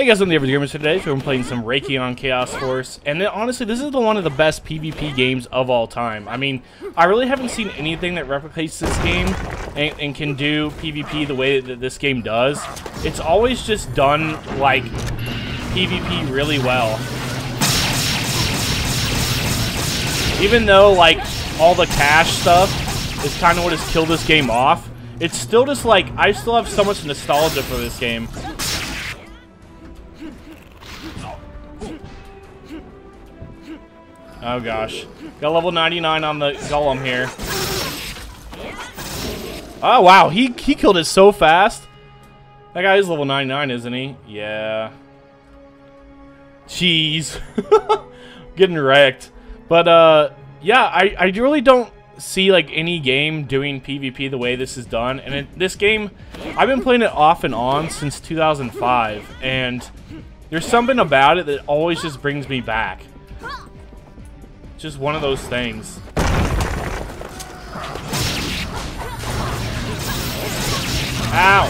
Hey guys, I'm the Average Gamers today, so I'm playing some Rakion Chaos Force, and honestly, this is the one of the best PvP games of all time. I mean, I really haven't seen anything that replicates this game and, and can do PvP the way that this game does. It's always just done, like, PvP really well. Even though, like, all the cash stuff is kind of what has killed this game off, it's still just, like, I still have so much nostalgia for this game. Oh gosh. Got level 99 on the golem here. Oh wow, he, he killed it so fast. That guy is level 99, isn't he? Yeah. Jeez. Getting wrecked. But uh yeah, I, I really don't see like any game doing PvP the way this is done. And it, this game, I've been playing it off and on since 2005. And there's something about it that always just brings me back. Just one of those things. Ow!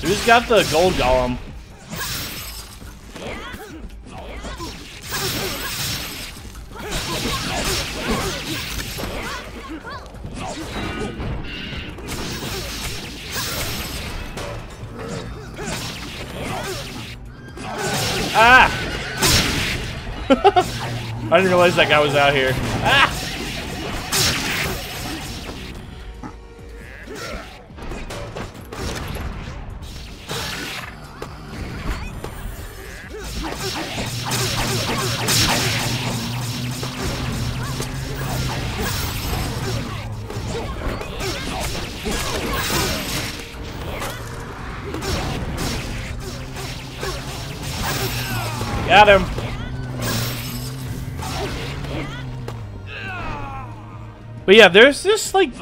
Who's got the gold golem? I didn't realize that guy was out here. Ah! Got him. But yeah, there's just like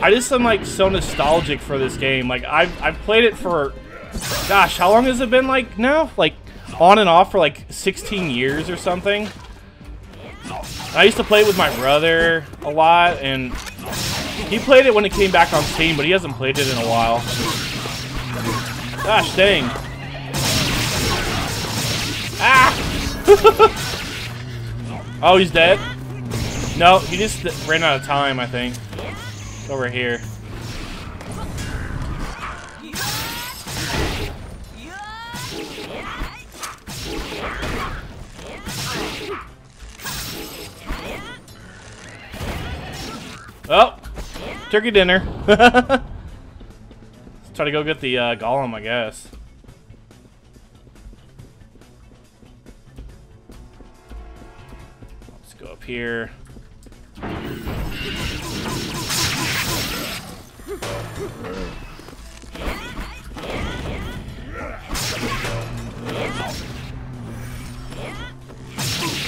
I just am like so nostalgic for this game. Like I've I've played it for gosh, how long has it been like now? Like on and off for like 16 years or something. I used to play it with my brother a lot and he played it when it came back on Steam, but he hasn't played it in a while. Gosh dang. Ah! oh, he's dead? No, he just ran out of time, I think. Over here. Oh! Turkey dinner. Let's try to go get the uh, golem, I guess. Let's go up here.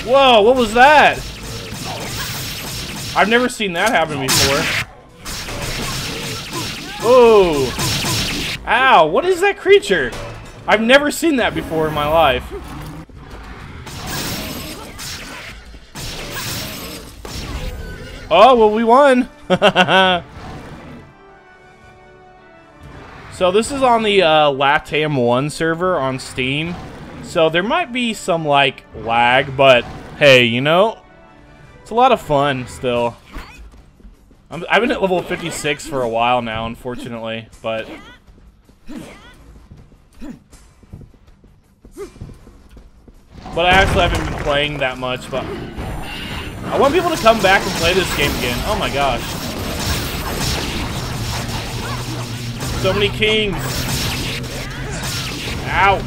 Whoa, what was that? I've never seen that happen before. Oh! Ow, what is that creature? I've never seen that before in my life. Oh, well, we won. so this is on the uh, Latam 1 server on Steam. So there might be some, like, lag, but hey, you know, it's a lot of fun still. i have been at level 56 for a while now, unfortunately, but... But I actually haven't been playing that much, but I want people to come back and play this game again. Oh my gosh. So many kings. Ow.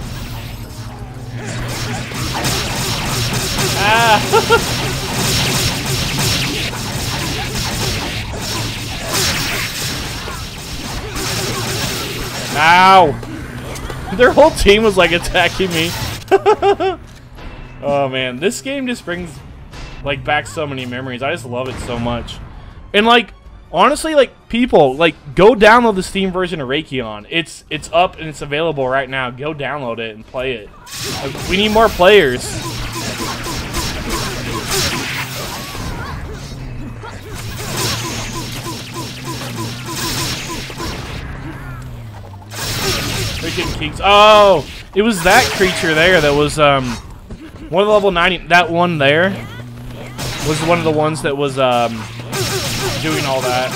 Ah. Ow. Their whole team was like attacking me. oh man, this game just brings like back so many memories. I just love it so much. And like honestly, like people, like go download the Steam version of Rakion. It's it's up and it's available right now. Go download it and play it. Like, we need more players. Freaking kings. Oh, it was that creature there that was um one level 90 that one there was one of the ones that was um doing all that.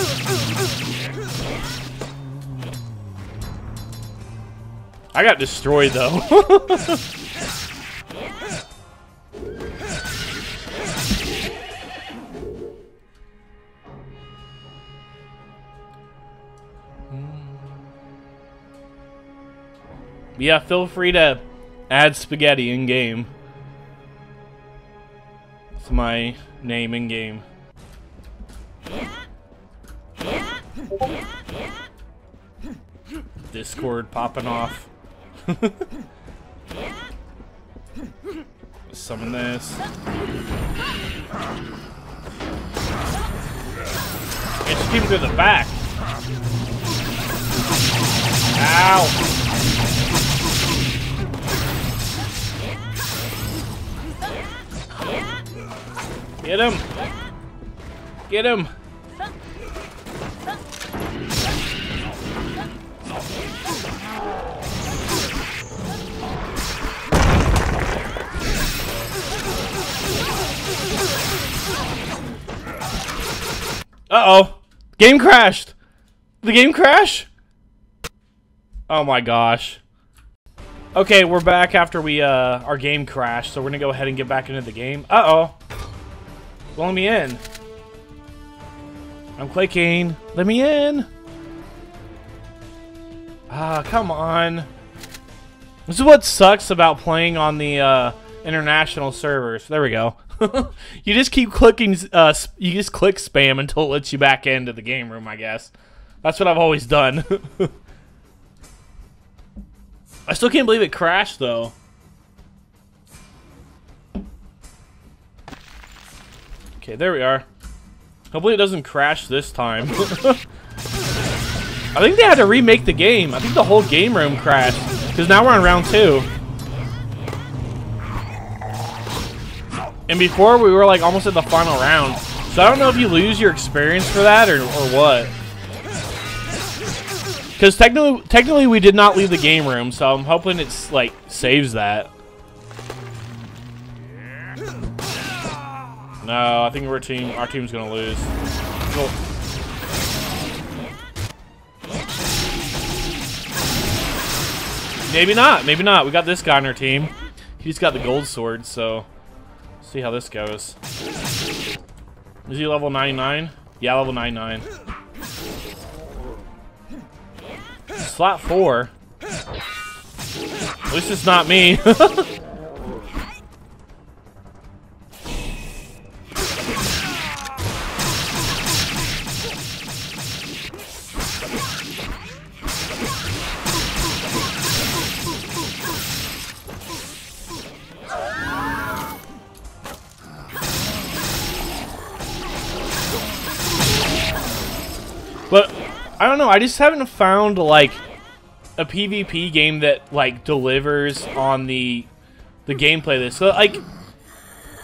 I got destroyed though. yeah, feel free to add spaghetti in game. It's my name in game. Discord popping off. Summon this. It just came through the back. Ow! Get him! Get him! Uh-oh. Game crashed. The game crashed? Oh my gosh. Okay, we're back after we, uh, our game crashed, so we're gonna go ahead and get back into the game. Uh-oh. Let me in. I'm clicking. Let me in. Ah, come on. This is what sucks about playing on the, uh, international servers. There we go. you just keep clicking, uh, you just click spam until it lets you back into the game room, I guess. That's what I've always done. I still can't believe it crashed, though. Okay, there we are. Hopefully it doesn't crash this time. I think they had to remake the game. I think the whole game room crashed. Because now we're on round two. And before we were like almost at the final round. So I don't know if you lose your experience for that or, or what. Because technically, technically we did not leave the game room, so I'm hoping it's like saves that. No, I think our team, our team's gonna lose. Cool. Maybe not. Maybe not. We got this guy on our team. He's got the gold sword, so see how this goes. Is he level 99? Yeah, level 99. Slot 4. At least it's not me. I don't know. I just haven't found like a PvP game that like delivers on the the gameplay. This so like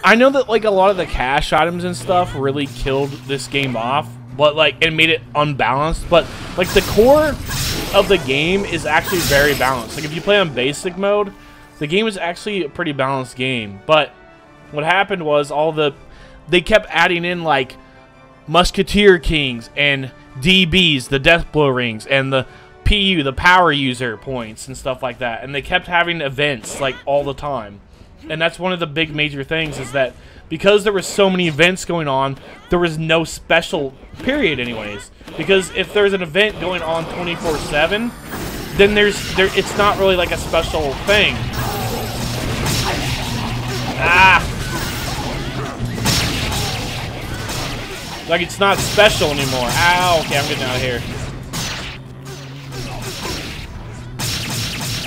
I know that like a lot of the cash items and stuff really killed this game off, but like it made it unbalanced. But like the core of the game is actually very balanced. Like if you play on basic mode, the game is actually a pretty balanced game. But what happened was all the they kept adding in like Musketeer Kings and DBs, the Death Blow Rings, and the PU, the Power User points and stuff like that. And they kept having events like all the time. And that's one of the big major things is that because there was so many events going on, there was no special period anyways. Because if there's an event going on 24/7, then there's there it's not really like a special thing. Ah. Like it's not special anymore. Ow. Okay, I'm getting out of here.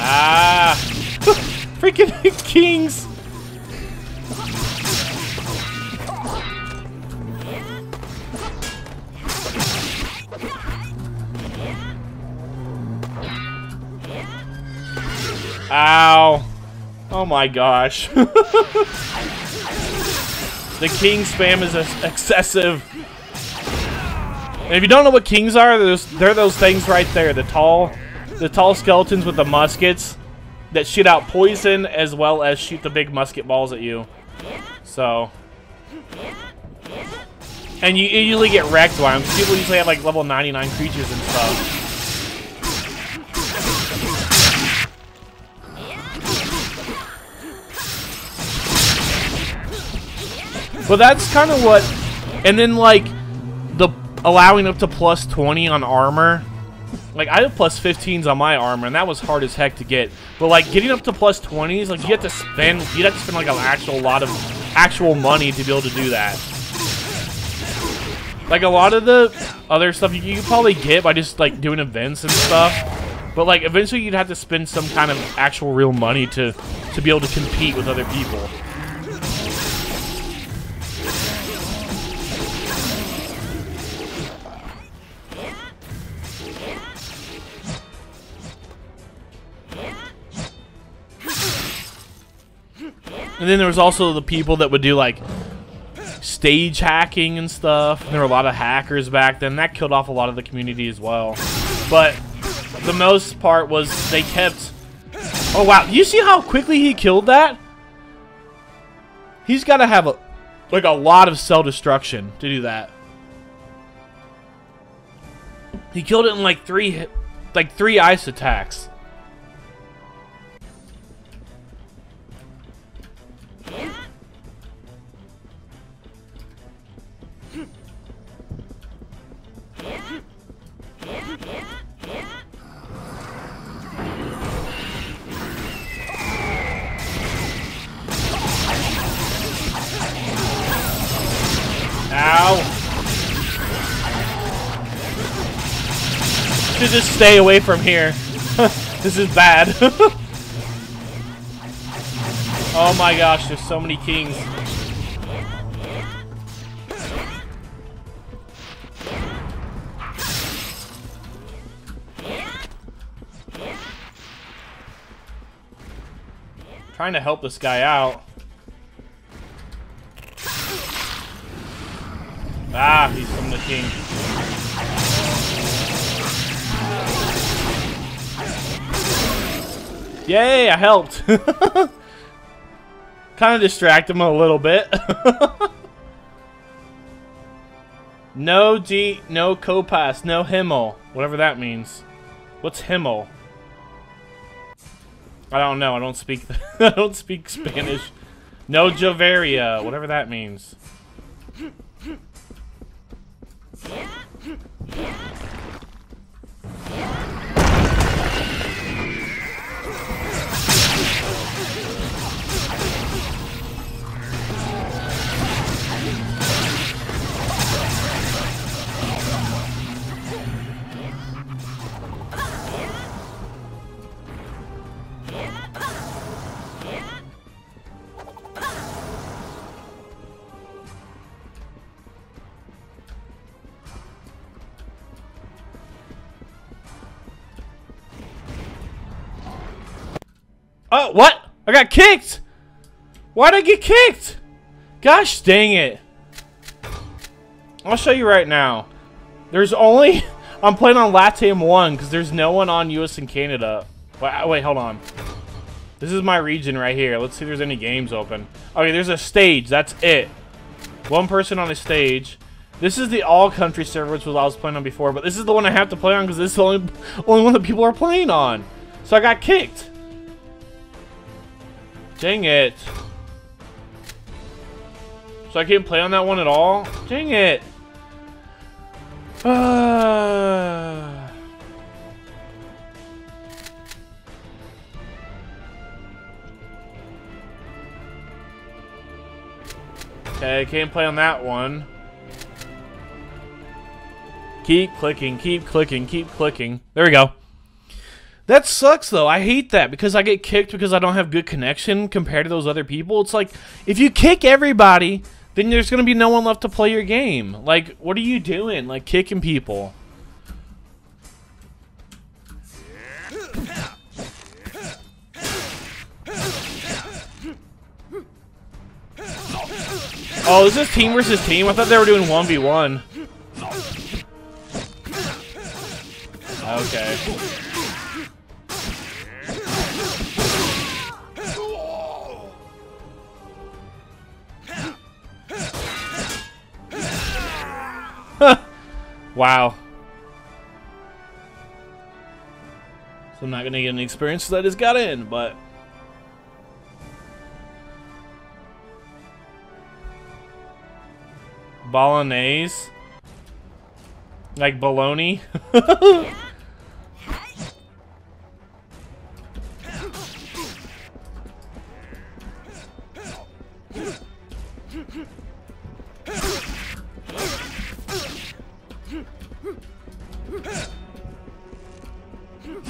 Ah. Freaking kings. Ow. Oh my gosh. the king spam is excessive. And if you don't know what kings are, they're those, they're those things right there. The tall, the tall skeletons with the muskets that shoot out poison as well as shoot the big musket balls at you. So. And you usually get wrecked by them. People usually have like level 99 creatures and stuff. But that's kind of what... And then, like, the allowing up to plus 20 on armor. Like, I have plus 15s on my armor, and that was hard as heck to get. But, like, getting up to plus 20s, like, you have to spend... you have to spend, like, an actual lot of actual money to be able to do that. Like, a lot of the other stuff you, probably get by just, like, doing events and stuff. But, like, eventually you'd have to spend some kind of actual real money to, to be able to compete with other people. And then there was also the people that would do like stage hacking and stuff. And there were a lot of hackers back then. That killed off a lot of the community as well. But the most part was they kept... Oh, wow. You see how quickly he killed that? He's got to have a, like a lot of cell destruction to do that. He killed it in like three, like three ice attacks. Stay away from here. this is bad. oh my gosh, there's so many kings. Trying to help this guy out. Ah, he's from the king. Yay, I helped. kind of distract him a little bit. no G, no Copas, no Himmel. Whatever that means. What's Himmel? I don't know. I don't speak. I don't speak Spanish. No Joveria, whatever that means. What? I got kicked! Why'd I get kicked? Gosh dang it. I'll show you right now. There's only... I'm playing on LATAM 1 because there's no one on US and Canada. Wait, wait, hold on. This is my region right here. Let's see if there's any games open. Okay, there's a stage. That's it. One person on a stage. This is the all-country server, which was I was playing on before, but this is the one I have to play on because this is the only, only one that people are playing on. So I got kicked. Dang it. So I can't play on that one at all? Dang it. Uh... Okay, I can't play on that one. Keep clicking, keep clicking, keep clicking. There we go. That sucks though. I hate that because I get kicked because I don't have good connection compared to those other people. It's like if you kick everybody, then there's going to be no one left to play your game. Like what are you doing? Like kicking people. Oh, is this team versus team? I thought they were doing 1v1. Okay. Wow. So I'm not gonna get any experience because I just got in, but. Bolognese? Like bologna?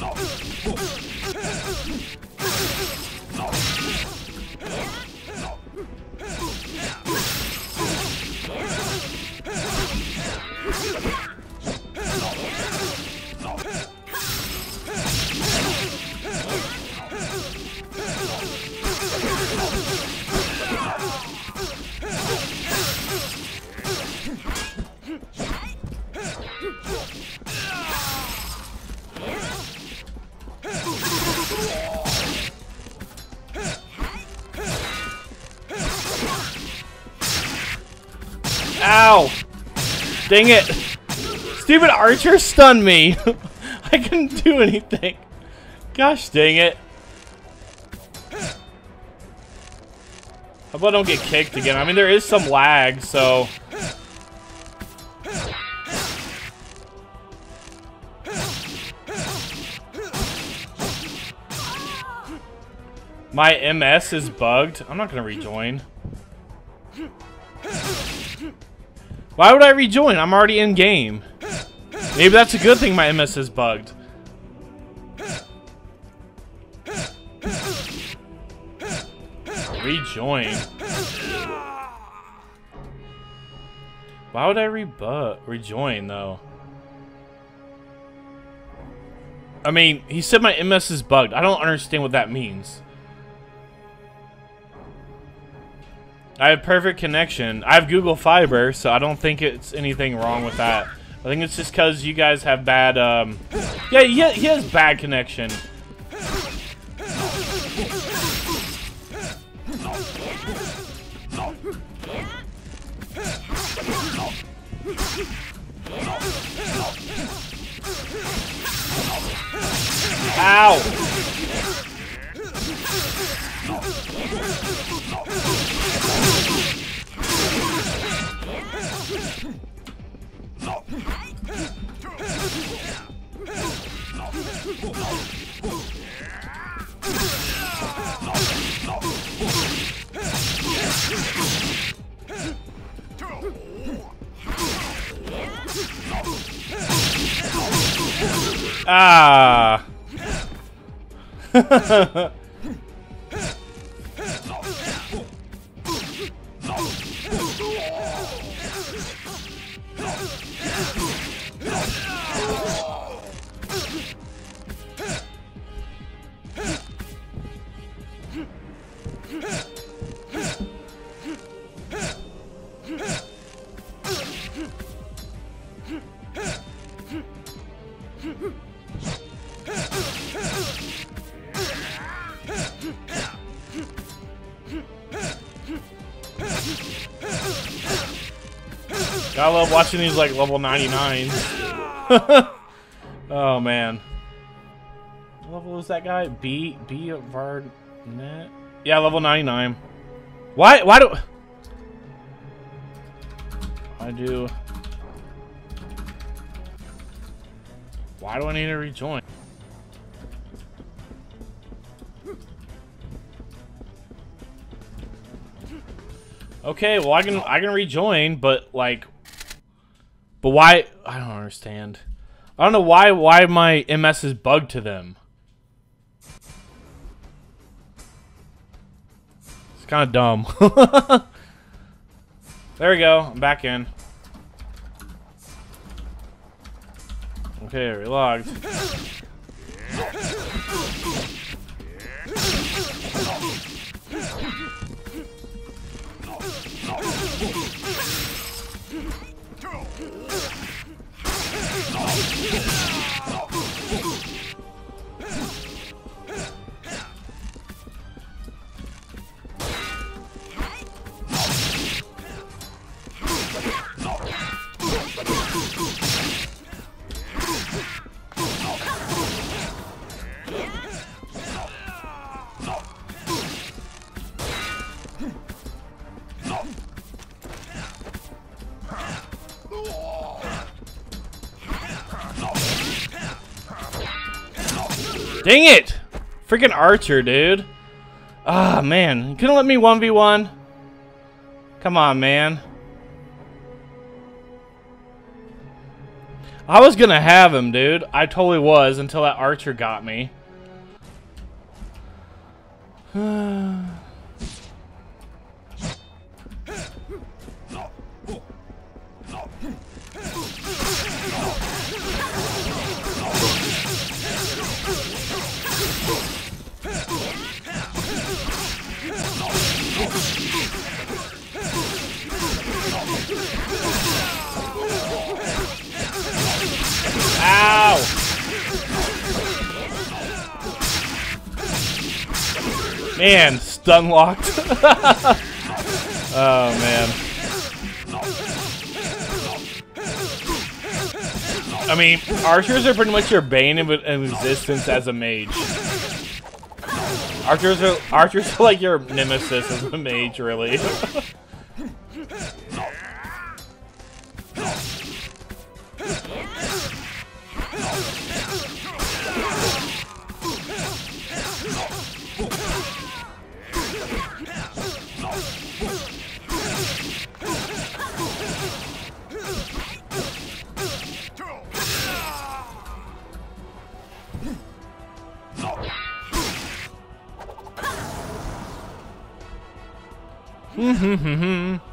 No. Dang it! Stupid archer stunned me! I couldn't do anything. Gosh dang it. How about I don't get kicked again? I mean, there is some lag, so... My MS is bugged. I'm not gonna rejoin. Why would I rejoin? I'm already in game. Maybe that's a good thing my MS is bugged. Rejoin. Why would I rebut rejoin though? I mean, he said my MS is bugged. I don't understand what that means. I have perfect connection. I have Google Fiber, so I don't think it's anything wrong with that. I think it's just because you guys have bad, um... Yeah, he, he has bad connection. Ow! Ah. watching these like level 99. oh man. What level is that guy? B B Varnet? Yeah, level 99. Why why do I do Why do I need to rejoin? Okay, well I can I can rejoin, but like but why I don't understand. I don't know why why my MS is bugged to them. It's kind of dumb. there we go. I'm back in. Okay, relogged. Dang it! Freaking Archer, dude. Ah, man. You couldn't let me 1v1? Come on, man. I was gonna have him, dude. I totally was until that Archer got me. Man, stun locked. oh man. I mean, archers are pretty much your bane of existence as a mage. Archers are archers are like your nemesis as a mage, really. Whoa.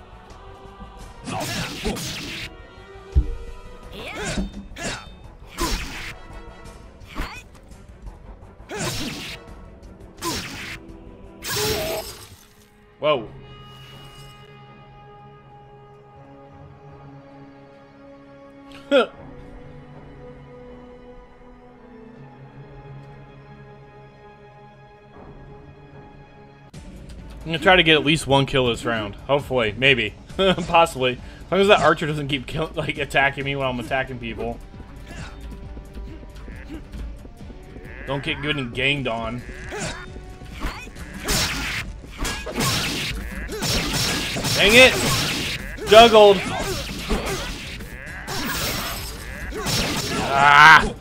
Gonna try to get at least one kill this round. Hopefully. Maybe. Possibly. As long as that archer doesn't keep kill like attacking me while I'm attacking people. Don't get good and ganged on. Dang it! Juggled! Ah!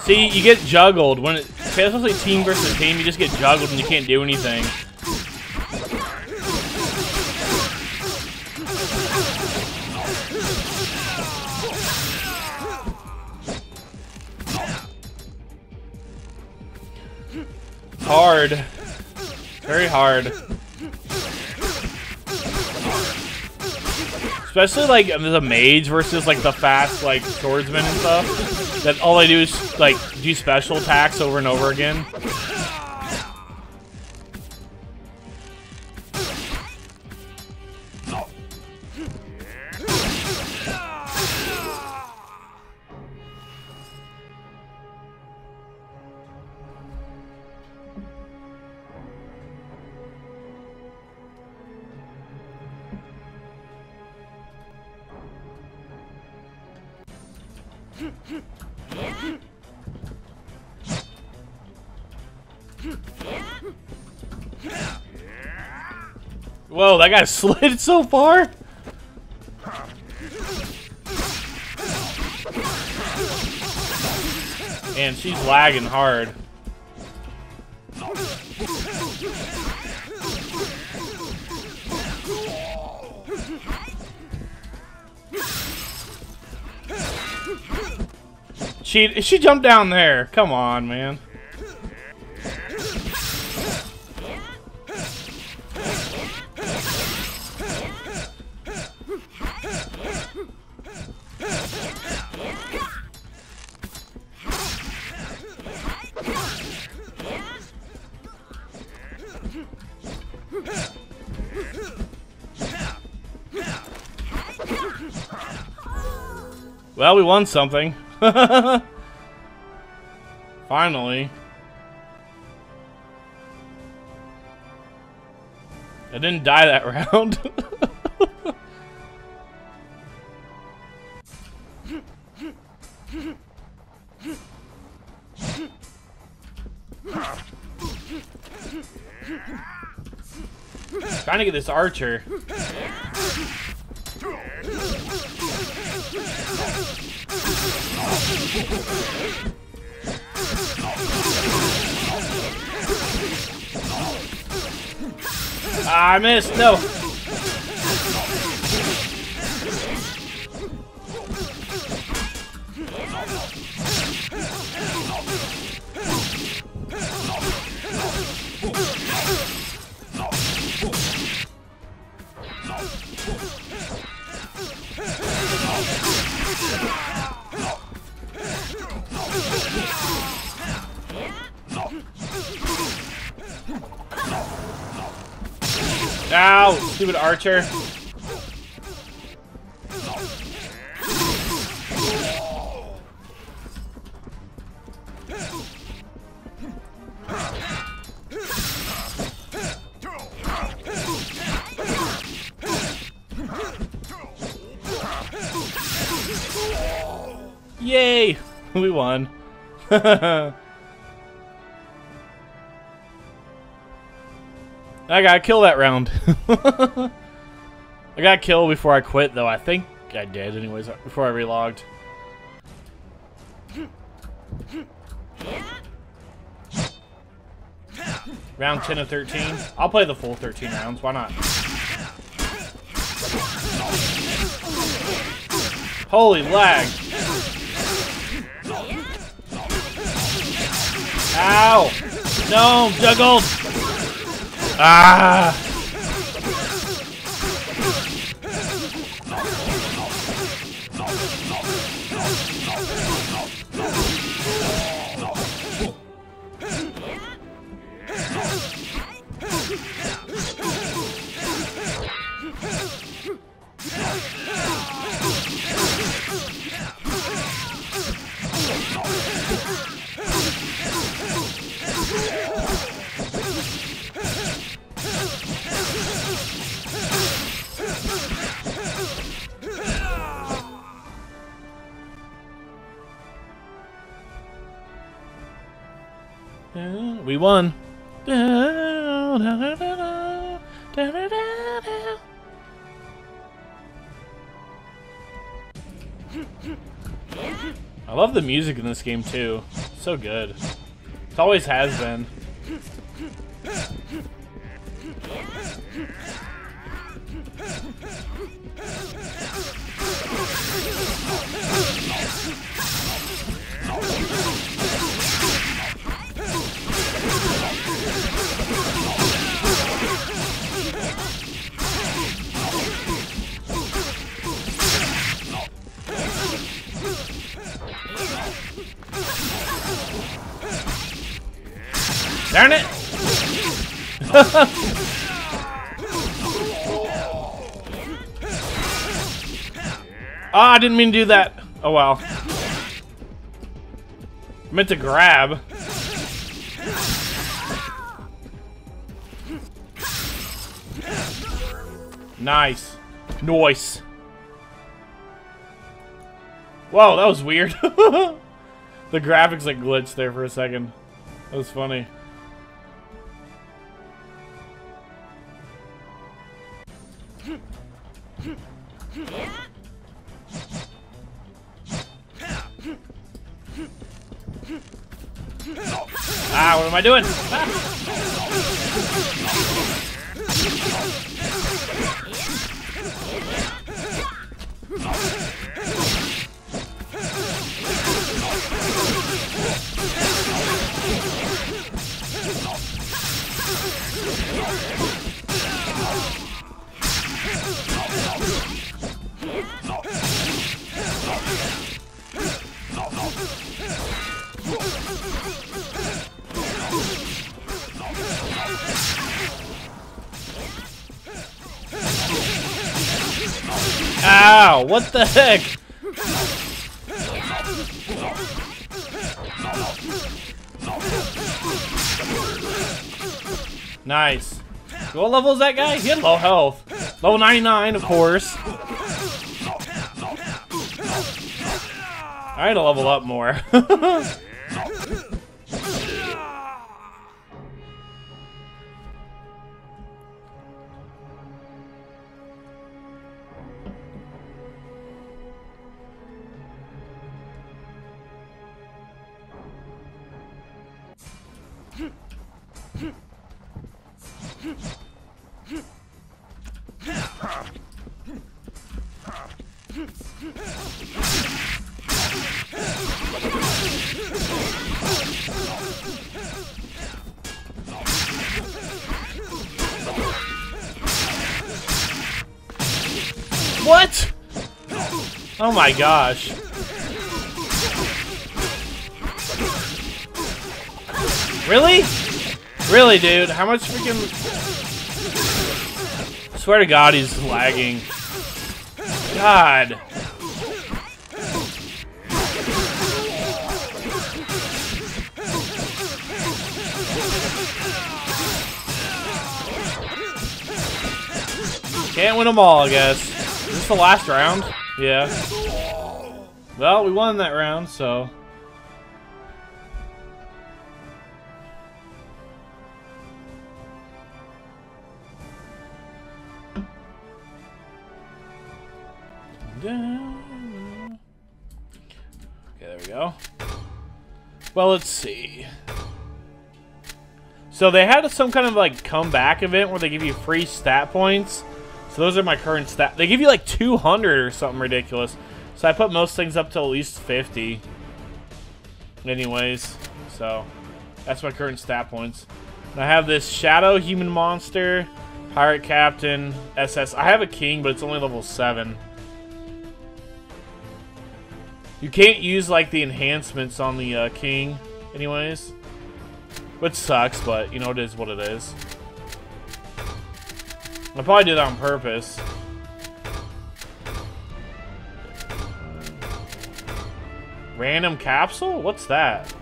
See, you get juggled. When it, especially team versus team, you just get juggled and you can't do anything. Hard. Very hard. Especially like the mage versus like the fast like swordsman and stuff. That all they do is like do special attacks over and over again. Whoa, that guy slid so far? And she's lagging hard. She she jumped down there. Come on, man. Well, we won something. Finally. I didn't die that round. Trying to get this archer. Ah, I missed. No. Archer. Yay! We won. I got kill that round. I got killed before I quit, though. I think I did, anyways, before I relogged. Round 10 of 13. I'll play the full 13 rounds. Why not? Holy lag. Ow! No, juggled! Ah! I love the music in this game too. So good. It always has been. Darn it! Ah, oh, I didn't mean to do that. Oh well. I meant to grab. Nice. Nice. Whoa, that was weird. the graphics like glitched there for a second. That was funny. Ah, what am I doing? Ow! What the heck? Nice. What level is that guy? He had low health. Level 99, of course. I had to level up more. Oh my gosh. Really? Really, dude? How much freaking... swear to God, he's lagging. God. Can't win them all, I guess. Is this the last round? Yeah. Well, we won that round, so... Okay, there we go. Well, let's see. So they had some kind of like comeback event where they give you free stat points. So those are my current stat. They give you like 200 or something ridiculous. So I put most things up to at least 50. Anyways, so that's my current stat points. And I have this Shadow Human Monster, Pirate Captain, SS. I have a King, but it's only level 7. You can't use like the enhancements on the uh, King, anyways. Which sucks, but you know, it is what it is. I probably did that on purpose. Random capsule? What's that?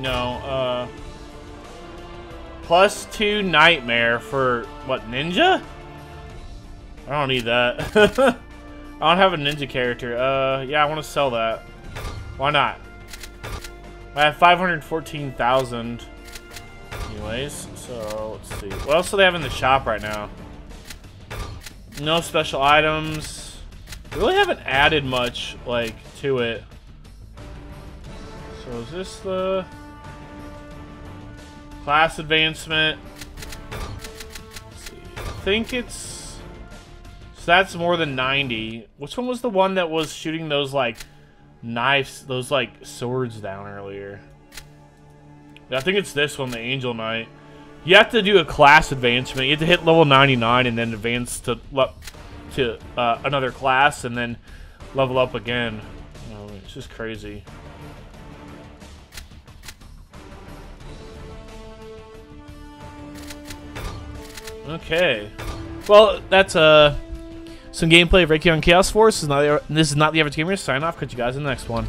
No, uh... Plus two nightmare for, what, ninja? I don't need that. I don't have a ninja character. Uh, yeah, I want to sell that. Why not? I have 514,000. Anyways, so let's see. What else do they have in the shop right now? No special items. They really haven't added much, like, to it. So is this the class advancement? I think it's so that's more than 90. Which one was the one that was shooting those like knives, those like swords down earlier? I think it's this one, the Angel Knight. You have to do a class advancement. You have to hit level 99 and then advance to to uh, another class and then level up again. Oh, it's just crazy. Okay. Well, that's uh, some gameplay of Rakion Chaos Force. This is not the, this is not the average gamer. Sign off. Catch you guys in the next one.